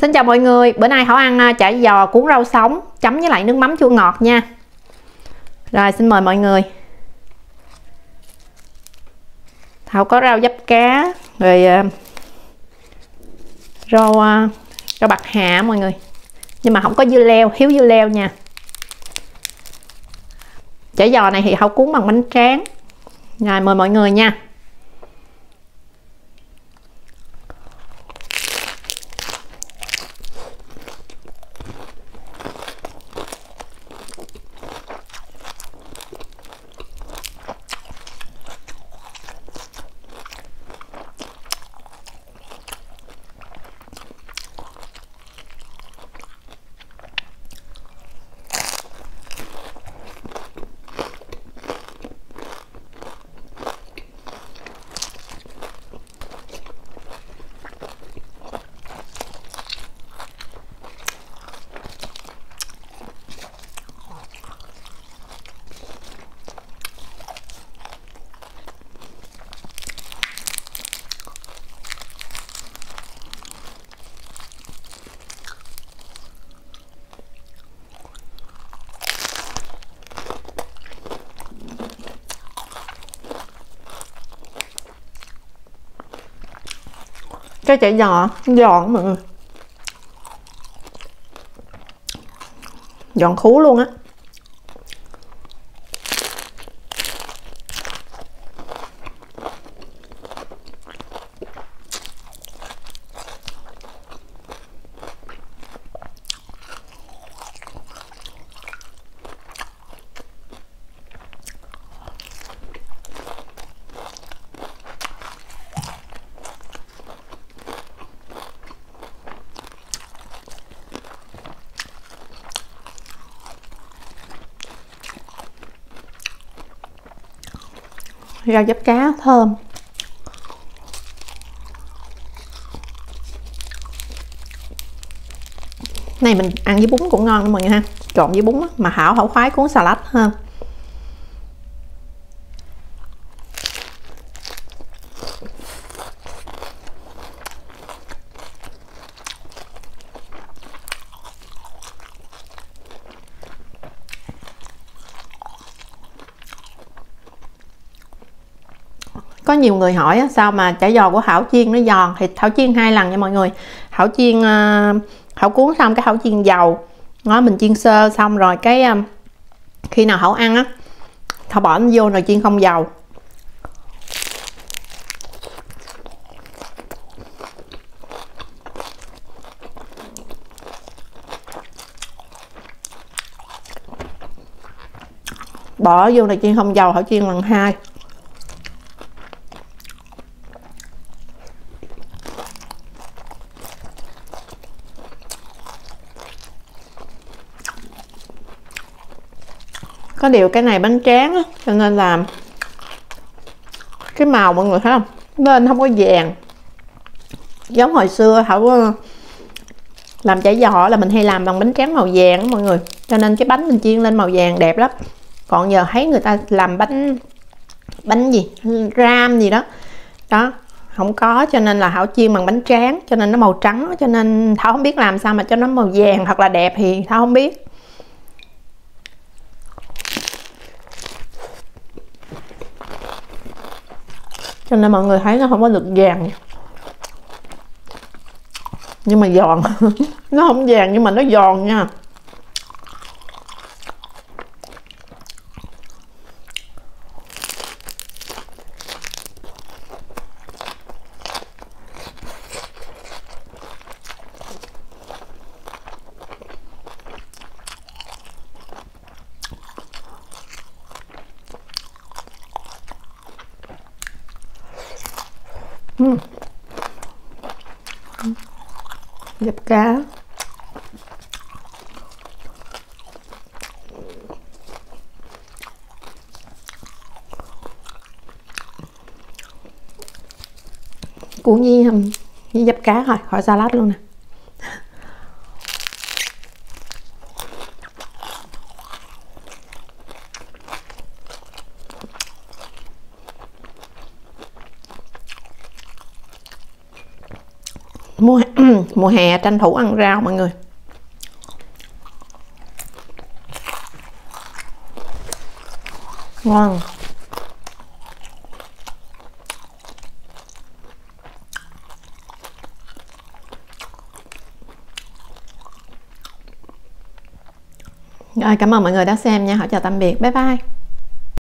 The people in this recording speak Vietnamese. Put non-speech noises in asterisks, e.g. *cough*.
Xin chào mọi người, bữa nay Thảo ăn à, chả giò cuốn rau sống chấm với lại nước mắm chua ngọt nha. Rồi xin mời mọi người. Thảo có rau dấp cá rồi à, rau à, rau bạc hà mọi người. Nhưng mà không có dưa leo, thiếu dưa leo nha. Chả giò này thì Thảo cuốn bằng bánh tráng. Rồi mời mọi người nha. Cái chả giò giòn mọi người. Giòn khú luôn á. Rau dấp cá thơm này mình ăn với bún cũng ngon đó mọi người ha trộn với bún đó. mà hảo hảo khoái cuốn salad hơn có nhiều người hỏi sao mà chả giò của Hảo chiên nó giòn? Thì hảo chiên hai lần nha mọi người. Hảo chiên ờ, Hảo cuốn xong cái Hảo chiên dầu. Nó mình chiên sơ xong rồi cái ờ, khi nào Hảo ăn á, Thảo bỏ nó vô nồi chiên không dầu. Bỏ vô nồi chiên không dầu Hảo chiên lần hai. Có điều cái này bánh tráng á, cho nên là cái màu mọi người thấy không? Nên không có vàng. Giống hồi xưa thảo ờ, làm chả giò là mình hay làm bằng bánh tráng màu vàng đó mọi người. Cho nên cái bánh mình chiên lên màu vàng đẹp lắm. Còn giờ thấy người ta làm bánh bánh gì? Ram gì đó. Đó, không có, cho nên là thảo chiên bằng bánh tráng, cho nên nó màu trắng cho nên thảo không biết làm sao mà cho nó màu vàng hoặc là đẹp thì thảo không biết. Cho nên mọi người thấy nó không có được vàng. Nhưng mà giòn. *laughs* Nó không vàng nhưng mà nó giòn nha. Ừ. dập cá. Cuốn nhi với dấp cá thôi khỏi salad luôn nè. Mùa *clears throat* mùa hè tranh thủ ăn rau mọi người ngon Rồi, cảm ơn mọi người đã xem nha. Hỏi chào tạm biệt. Bye bye.